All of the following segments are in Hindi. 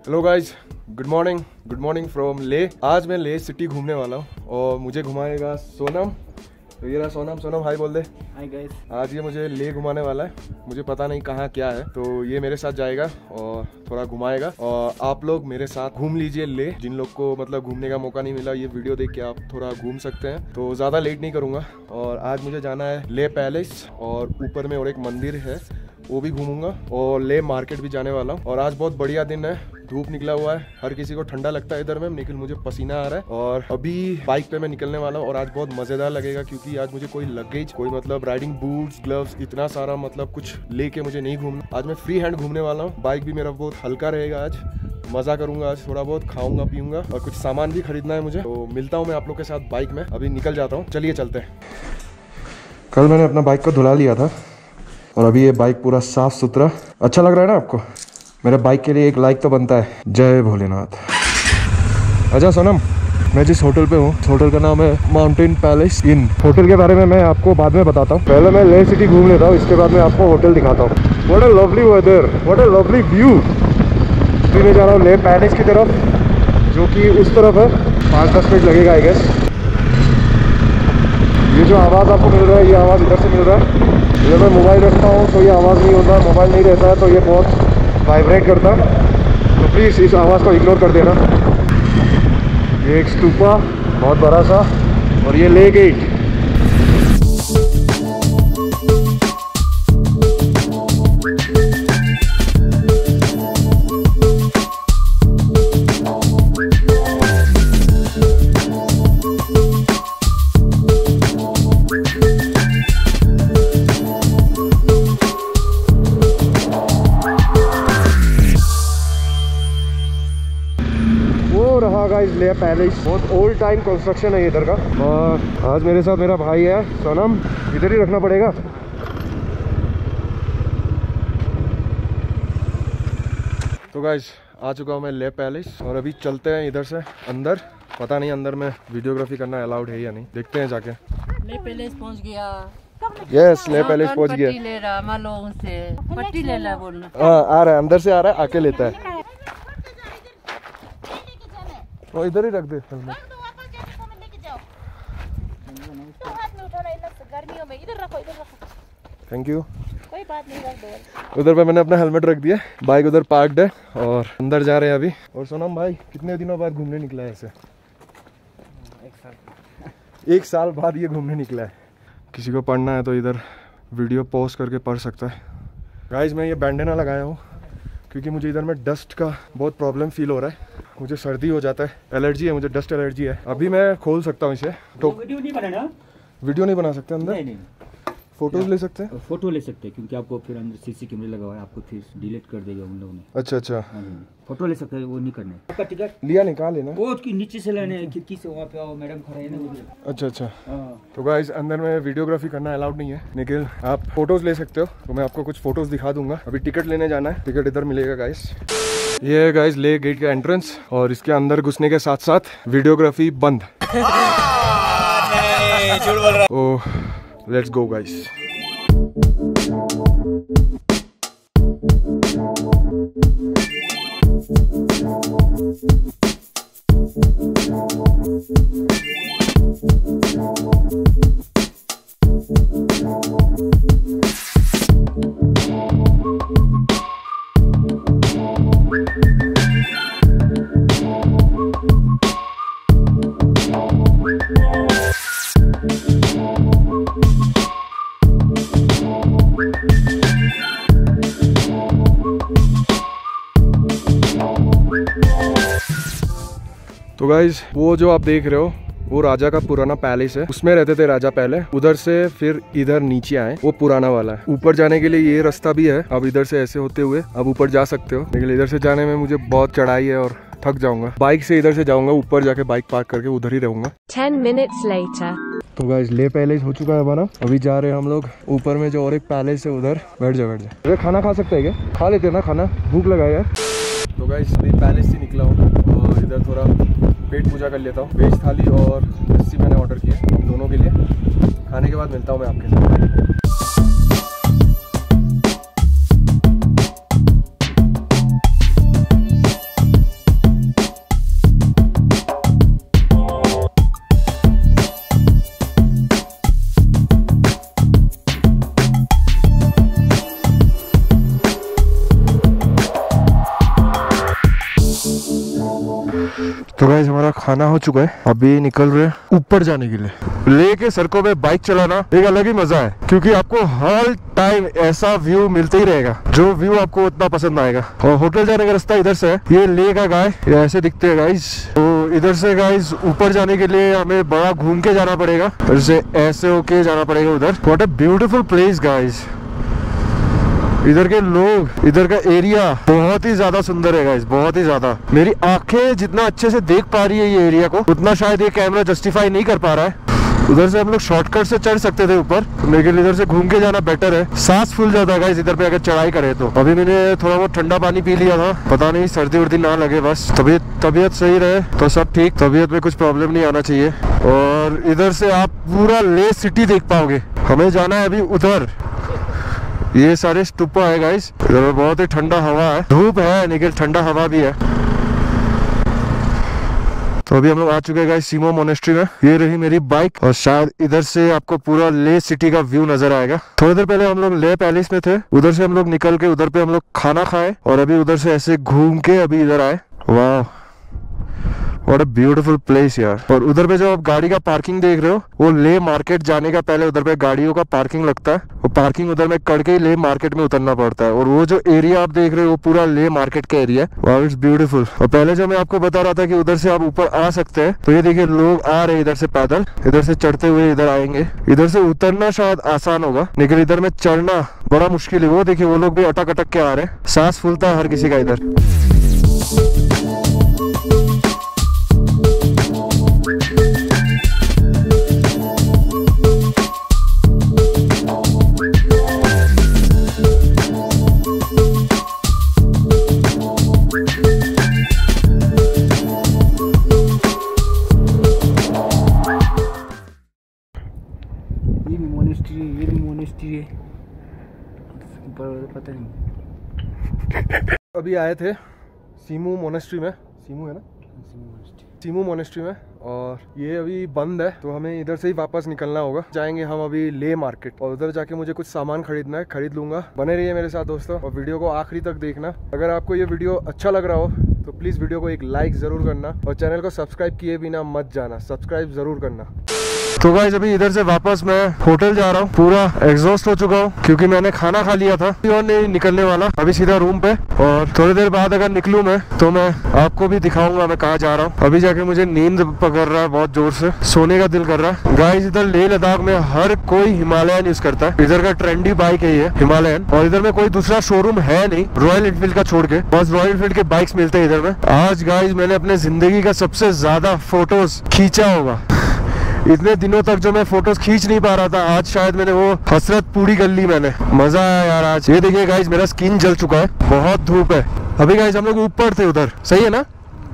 Hello guys good morning good morning from Leh आज मैं ले सिटी घूमने वाला हूँ और मुझे घुमाएगा सोनम तो ये रहा सोनम सोनम हाय बोल दे। हाय गाइस आज ये मुझे ले घुमाने वाला है। मुझे पता नहीं कहाँ क्या है। तो ये मेरे साथ जाएगा और थोड़ा घुमाएगा। और आप लोग मेरे साथ घूम लीजिए ले। जिन लोग को मतलब घूमने का मौका नहीं मिला ये वीडियो देख के आप थोड़ा घूम सकते हैं। तो ज़्यादा लेट नहीं करूँगा। और आज मुझे जाना है ले पैलेस और ऊपर में और एक मंदिर है। वो भी घूमूँगा और ले मार्केट भी जाने वाला हूँ। और आज बहुत बढ़िया दिन है। धूप निकला हुआ है। हर किसी को ठंडा लगता है इधर में। लेकिन मुझे पसीना आ रहा है। और अभी बाइक पे मैं निकलने वाला हूँ और आज बहुत मज़ेदार लगेगा क्योंकि आज मुझे कोई लगेज, कोई मतलब राइडिंग बूट्स ग्लव्स इतना सारा मतलब कुछ लेके मुझे नहीं घूमना। आज मैं फ्री हैंड घूमने वाला हूँ। बाइक भी मेरा बहुत हल्का रहेगा आज। मज़ा करूँगा आज। थोड़ा बहुत खाऊँगा, पीऊँगा और कुछ सामान भी खरीदना है मुझे। तो मिलता हूँ मैं आप लोग के साथ बाइक में। अभी निकल जाता हूँ। चलिए चलते हैं। कल मैंने अपना बाइक को धुला लिया था। और अभी ये बाइक पूरा साफ़ सुथरा। अच्छा लग रहा है ना आपको? मेरे बाइक के लिए एक लाइक तो बनता है। जय भोलेनाथ। अच्छा सोनम, मैं जिस होटल पे हूँ होटल का नाम है माउंटेन पैलेस इन होटल के बारे में मैं आपको बाद में बताता हूँ। पहले मैं ले सिटी घूम लेता हूँ, इसके बाद मैं आपको होटल दिखाता हूँ। What a lovely weather what a lovely view अभी मैं जा रहा हूँ ले पैलेस की तरफ़, जो कि उस तरफ़ है। पाँच दस मिनट लगेगा आई गेस ये जो आवाज़ आपको मिल रहा है, ये आवाज़ इधर से मिल रहा है। जब मैं मोबाइल रखता हूँ तो ये आवाज़ नहीं होता मोबाइल नहीं रहता है तो ये बहुत वाइब्रेट करता। तो प्लीज़ इस आवाज़ को इग्नोर कर देना। ये एक स्टूपा बहुत बड़ा सा, और ये ले गेट पैलेस बहुत ओल्ड टाइम कंस्ट्रक्शन है इधर का। और आज मेरे साथ मेरा भाई है सोनम। इधर ही रखना पड़ेगा। तो गाइस आ चुका हूँ मैं ले पैलेस और अभी चलते हैं इधर से अंदर। पता नहीं अंदर में वीडियोग्राफी करना अलाउड है या नहीं। देखते हैं जाके। ले पैलेस पहुँच गया। यस ले पैलेस पहुँच गया। ले रहा से। पट्टी ले ला बोलना। हाँ आ रहा है अंदर से आ रहा है आके लेता है। वो इधर ही रख दे हेलमेट वापस जाके फ़ोन लेके जाओ। हाथ में उठाना इधर से? गर्मियों में। इधर रखो इधर रखो। थैंक यू कोई बात नहीं रख दो। उधर पे मैंने अपना हेलमेट रख दिया बाइक उधर पार्कड है और अंदर जा रहे हैं अभी। और सोनम भाई कितने दिनों बाद घूमने निकला है ऐसे? एक साल। बाद ये घूमने निकला है। किसी को पढ़ना है तो इधर वीडियो पॉज करके पढ़ सकता है। गाइज़ मैं ये बैंडेना लगाया हूँ क्योंकि मुझे इधर में डस्ट का बहुत प्रॉब्लम फील हो रहा है। मुझे सर्दी हो जाता है एलर्जी है मुझे डस्ट एलर्जी है। अभी मैं खोल सकता हूँ इसे। तो वीडियो नहीं बनाना? वीडियो नहीं बना सकते अंदर? नहीं नहीं। फ़ोटोज़ ले सकते हैं? फ़ोटो ले सकते हैं क्योंकि आपको फिर अंदर सीसी कैमरे लगा हुआ है आपको फिर डिलीट कर देगा उन लोगों ने। अच्छा अच्छा। हाँ फ़ोटो ले सकते हैं वो नहीं करना। है आपका टिकट लिया नहीं कहाँ लेना। वो उसकी नीचे से लेने हैं, खिड़की से वहाँ पे आओ मैडम खड़ा है ना अच्छा अच्छा। हाँ। तो गाइस अंदर में वीडियोग्राफी करना अलाउड नहीं है। लेकिन आप फ़ोटोज़ ले सकते हो तो मैं आपको कुछ फ़ोटोज़ दिखा दूँगा। अभी टिकट लेने जाना है। टिकट इधर मिलेगा गाइस ये है गाइस ले गेट का एंट्रेंस और इसके अंदर घुसने के साथ साथ वीडियोग्राफी बंद। लेट्स गो गाइस तो गाइज़ वो जो आप देख रहे हो वो राजा का पुराना पैलेस है। उसमें रहते थे राजा पहले। उधर से फिर इधर नीचे आए। वो पुराना वाला है। ऊपर जाने के लिए ये रास्ता भी है। अब इधर से ऐसे होते हुए अब ऊपर जा सकते हो। लेकिन इधर से जाने में मुझे बहुत चढ़ाई है और थक जाऊँगा। बाइक से इधर से जाऊँगा। ऊपर जाके बाइक पार्क करके उधर ही रहूँगा। 10 minutes later. तो गाइस ले पैलेस हो चुका है हमारा। अभी जा रहे हैं हम लोग। ऊपर में जो और एक पैलेस है उधर बैठ जा बैठ जा खाना खा सकते हैं क्या? खा लेते हैं ना खाना। भूख लगा यार। तो गाइस अभी पैलेस से निकला हूँ और इधर थोड़ा पेट पूजा कर लेता हूँ। वेज थाली और लस्सी मैंने ऑर्डर किया दोनों के लिए। खाने के बाद मिलता हूँ मैं आपके साथ। तो गाइज़ हमारा खाना हो चुका है। अभी निकल रहे हैं ऊपर जाने के लिए। लेके सड़कों पे बाइक चलाना एक अलग ही मज़ा है, क्योंकि आपको हर टाइम ऐसा व्यू मिलते ही रहेगा। जो व्यू आपको उतना पसंद आएगा। और होटल जाने का रास्ता इधर से है। ये ले का गाय ऐसे दिखते है गाइज़ तो इधर से गाइज़ ऊपर जाने के लिए हमें बड़ा घूम के जाना पड़ेगा। ऐसे होके जाना पड़ेगा उधर। What a beautiful place guys इधर के लोग, इधर का एरिया बहुत ही ज़्यादा सुंदर है गाइस बहुत ही ज़्यादा। मेरी आँखें जितना अच्छे से देख पा रही है ये एरिया को, उतना शायद ये कैमरा जस्टिफाई नहीं कर पा रहा है। उधर से हम लोग शॉर्टकट से चढ़ सकते थे ऊपर लेकिन इधर से घूम के जाना बेटर है। सांस फूल जाता है इधर पे अगर चढ़ाई करे तो। अभी मैंने थोड़ा बहुत ठंडा पानी पी लिया था, पता नहीं सर्दी उर्दी ना लगे बस। तबीयत तबीयत सही रहे तो सब ठीक। तबीयत में कुछ प्रॉब्लम नहीं आना चाहिए। और इधर से आप पूरा ले सिटी देख पाओगे। हमें जाना है अभी उधर। ये सारे स्टूपा है गाइस बहुत ही ठंडा हवा है। धूप है, लेकिन ठंडा हवा भी है। तो अभी हम लोग आ चुके हैं सीमो मोनेस्ट्री में। ये रही मेरी बाइक और शायद इधर से आपको पूरा ले सिटी का व्यू नज़र आएगा। थोड़ी देर पहले हम लोग ले पैलेस में थे। उधर से हम लोग निकल के उधर पे हम लोग खाना खाए, और अभी उधर से ऐसे घूम के अभी इधर आए। वाह। व्हाट अ ब्यूटीफुल प्लेस यार और उधर पे जो आप गाड़ी का पार्किंग देख रहे हो वो ले मार्केट जाने का पहले उधर पे गाड़ियों का पार्किंग लगता है वो पार्किंग उधर में करके ही ले मार्केट में उतरना पड़ता है और वो जो एरिया आप देख रहे हो वो पूरा ले मार्केट का एरिया है इट्स ब्यूटीफुल और पहले जो मैं आपको बता रहा था कि उधर से आप ऊपर आ सकते हैं तो ये देखिए लोग आ रहे इधर से पैदल इधर से चढ़ते हुए इधर आएँगे इधर से उतरना शायद आसान होगा लेकिन इधर में चढ़ना बड़ा मुश्किल है वो देखिए वो लोग भी अटक अटक के आ रहे हैं सांस फूलता है हर किसी का इधर ये भी मोनेस्ट्री है ये भी मोनेस्ट्री है। ऊपर पता नहीं। अभी आए थे सीमू मोनेस्ट्री में। सीमू है ना? सीमू मोनेस्ट्री में और ये अभी बंद है तो हमें इधर से ही वापस निकलना होगा। जाएँगे हम अभी ले मार्केट और उधर जाके मुझे कुछ सामान खरीदना है खरीद लूँगा। बने रहिए मेरे साथ दोस्तों और वीडियो को आखिरी तक देखना। अगर आपको ये वीडियो अच्छा लग रहा हो तो प्लीज़ वीडियो को एक लाइक ज़रूर करना और चैनल को सब्सक्राइब किए बिना मत जाना। सब्सक्राइब ज़रूर करना। तो गाइस अभी इधर से वापस मैं होटल जा रहा हूँ। पूरा एग्जॉस्ट हो चुका हूँ, क्योंकि मैंने खाना खा लिया था। और नहीं निकलने वाला, अभी सीधा रूम पे। और थोड़ी देर बाद अगर निकलूं मैं तो मैं आपको भी दिखाऊँगा मैं कहाँ जा रहा हूँ। अभी जाके मुझे नींद पकड़ रहा है बहुत ज़ोर से, सोने का दिल कर रहा है। गाइस इधर लेह लद्दाख में हर कोई हिमालयन यूज़ करता है। इधर का ट्रेंडी बाइक है ये हिमालयन। और इधर में कोई दूसरा शोरूम है नहीं रॉयल एनफील्ड का छोड़ के। बस रॉयल एनफील्ड के बाइक्स मिलते हैं इधर में। आज गाइस मैंने अपने ज़िंदगी का सबसे ज़्यादा फ़ोटोज़ खींचा होगा। इतने दिनों तक जो मैं फ़ोटोज़ खींच नहीं पा रहा था, आज शायद मैंने वो हसरत पूरी कर ली मैंने। मज़ा आया यार आज। ये देखिए गाइज़ मेरा स्किन जल चुका है, बहुत धूप है। अभी गाइज़ हम लोग ऊपर थे उधर। सही है ना?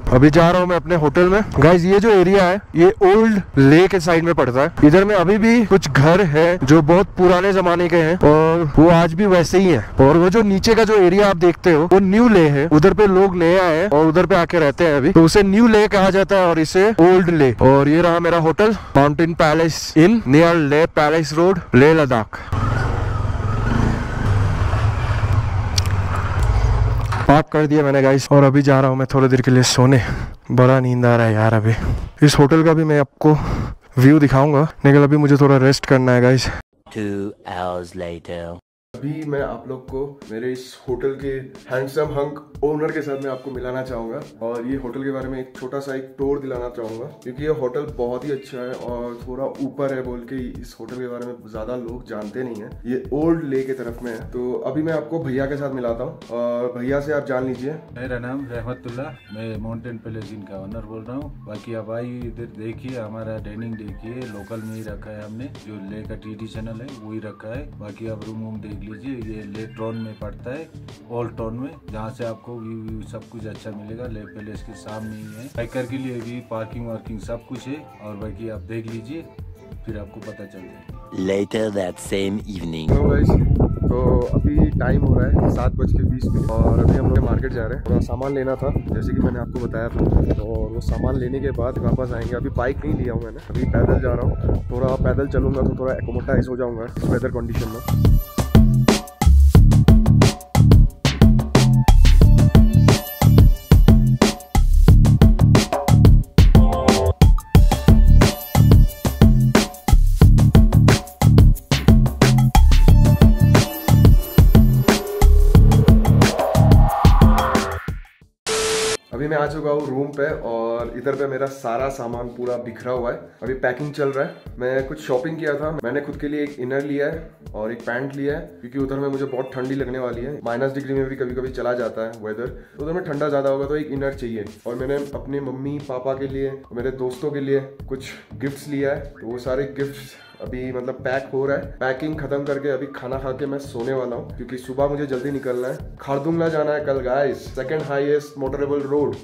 अभी जा रहा हूँ मैं अपने होटल में। गाइस ये जो एरिया है, ये ओल्ड ले के साइड में पड़ता है। इधर में अभी भी कुछ घर है, जो बहुत पुराने जमाने के हैं, और वो आज भी वैसे ही है। और वो जो नीचे का जो एरिया आप देखते हो, वो न्यू ले है। उधर पे लोग नए आए हैं, और उधर पे आके रहते हैं अभी। तो उसे न्यू ले कहा जाता है, और इसे ओल्ड ले और ये रहा मेरा hotel mountain palace inn near Leh palace road Leh Ladakh park कर दिया मैंने गाइस और अभी जा रहा हूँ मैं थोड़ी देर के लिए सोने। बड़ा नींद आ रहा है यार अभी। इस होटल का भी मैं आपको व्यू दिखाऊँगा। लेकिन अभी मुझे थोड़ा रेस्ट करना है गाइस. अभी मैं आप लोग को मेरे इस होटल के हैंडसम हंक ओनर के साथ मैं आपको मिलाना चाहूँगा और ये होटल के बारे में एक छोटा सा एक टूर दिलाना चाहूँगा, क्योंकि ये होटल बहुत ही अच्छा है और थोड़ा ऊपर है बोल के इस होटल के बारे में ज़्यादा लोग जानते नहीं है। ये ओल्ड ले के तरफ़ में है। तो अभी मैं आपको भैया के साथ मिलाता हूँ और भैया से आप जान लीजिए। मेरा नाम रहमतुल्ला मैं माउंटेन पैलेस का ओनर बोल रहा हूँ। बाकी आप आई इधर देखिए, हमारा डाइनिंग देखिए लोकल में ही रखा है हमने, जो ले का ट्रेडिशनल है, वही रखा है। बाकी आप रूम वूम देख लीजिए ये ले टोन में पड़ता है ओल्ड टाउन में जहाँ से आपको व्यू व्यू सब कुछ अच्छा मिलेगा ले पैलेस के सामने ही है। बाइकर के लिए भी पार्किंग वार्किंग सब कुछ है और बाकी आप देख लीजिए फिर आपको पता चल जाएगा। Later that same evening. Hello guys तो अभी टाइम हो रहा है सात बज के बीस मिनट। और अभी हम लोग मार्केट जा रहे हैं। थोड़ा सामान लेना था जैसे कि मैंने आपको बताया था। और वो सामान लेने के बाद वापस आएँगे। अभी बाइक नहीं लिया हूँ मैंने। अभी पैदल जा रहा हूँ। थोड़ा पैदल चलूँगा तो थोड़ा एकोमोटाइज हो जाऊँगा इस वेदर कंडीशन में। आ चुका हूँ रूम पे और इधर पे मेरा सारा सामान पूरा बिखरा हुआ है। अभी पैकिंग चल रहा है। मैं कुछ शॉपिंग किया था। मैंने खुद के लिए एक इनर लिया है और एक पैंट लिया है क्योंकि उधर में मुझे बहुत ठंडी लगने वाली है। माइनस डिग्री में भी कभी कभी चला जाता है वेदर तो उधर में ठंडा ज़्यादा होगा तो एक इनर चाहिए। और मैंने अपने मम्मी, पापा के लिए मेरे दोस्तों के लिए कुछ गिफ्ट्स लिया है। तो वो सारे गिफ्ट्स अभी मतलब पैक हो रहा है। पैकिंग खत्म करके अभी खाना खा के मैं सोने वाला हूँ। क्योंकि सुबह मुझे जल्दी निकलना है। खारदुंगला जाना है कल guys second highest motorable road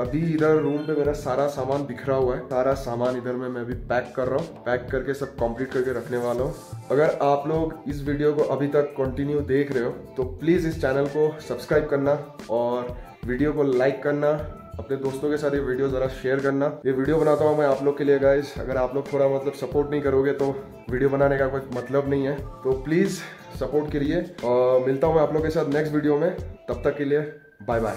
अभी इधर रूम पे मेरा सारा सामान बिखरा हुआ है। सारा सामान इधर में मैं अभी पैक कर रहा हूँ। पैक करके सब कंप्लीट करके रखने वाला हूँ। अगर आप लोग इस वीडियो को अभी तक कंटिन्यू देख रहे हो तो प्लीज़ इस चैनल को सब्सक्राइब करना और वीडियो को लाइक करना। अपने दोस्तों के साथ ये वीडियो ज़रा शेयर करना। ये वीडियो बनाता हूँ मैं आप लोग के लिए गाइज़ अगर आप लोग थोड़ा मतलब सपोर्ट नहीं करोगे तो वीडियो बनाने का कोई मतलब नहीं है। तो प्लीज़ सपोर्ट के लिए। और मिलता हूँ मैं आप लोग के साथ नेक्स्ट वीडियो में। तब तक के लिए बाय बाय